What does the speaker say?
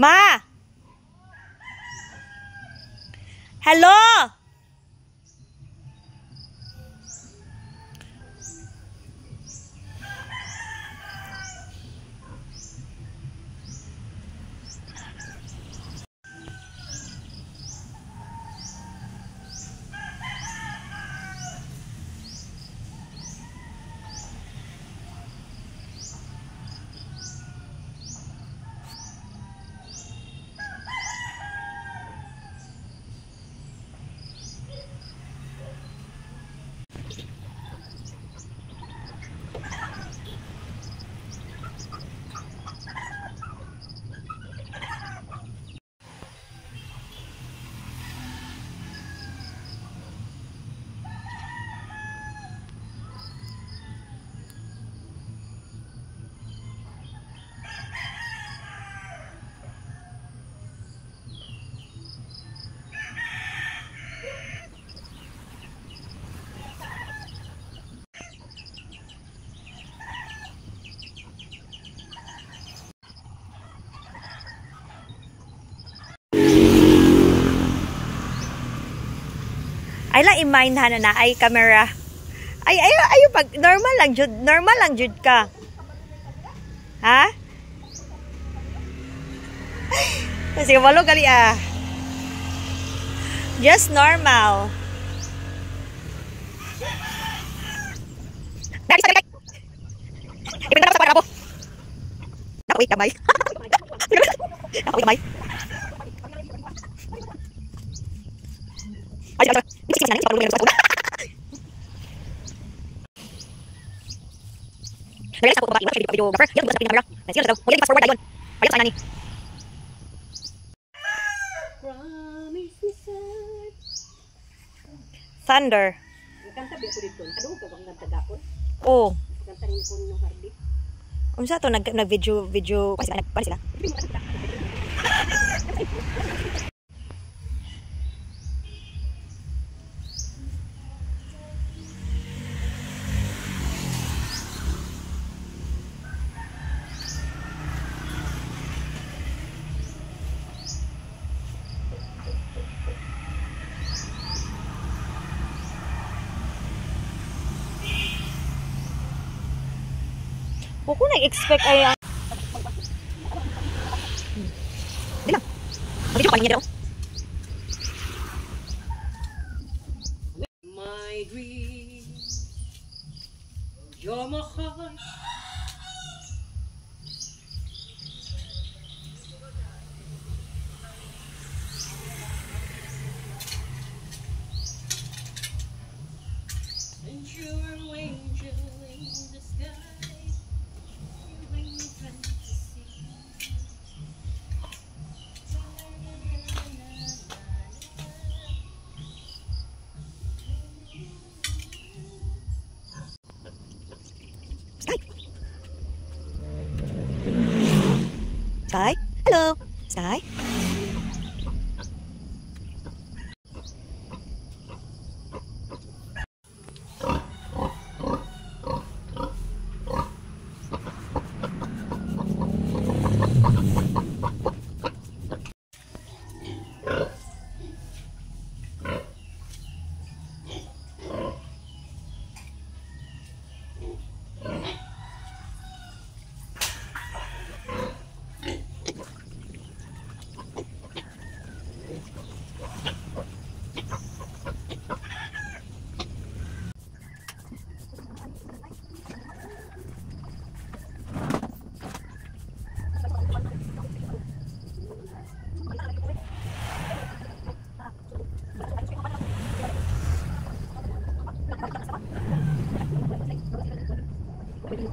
Ma. Hello. Ay lang i-mind ha na na ay camera. Ay ay ay pag normal lang jud, normal lang jud ka. Ha? Kasi walo gali ah. Just normal. Dari sa Ibig na sa para po. Nakawit kamay. Nakawit kamay. Ay, ay, ay. Hindi hindi pa sa una. Naglalak sa ako ba, videographer. Yan, bukas sa pinamara. Sige, daw. Huwag fast forward na yun. Ayun, sana ni. Thunder. Kanta biya ko dito. Ano ka bang kanta gapon? Oh. Kanta rin ko ng hardi. Unsa to nag nag video video pa sila pa sila. Huwag ko nag-expect ay ang... Di lang. Mag-video pa niya daw. My dream. You're my heart. Sky? Hello. Sky? будет.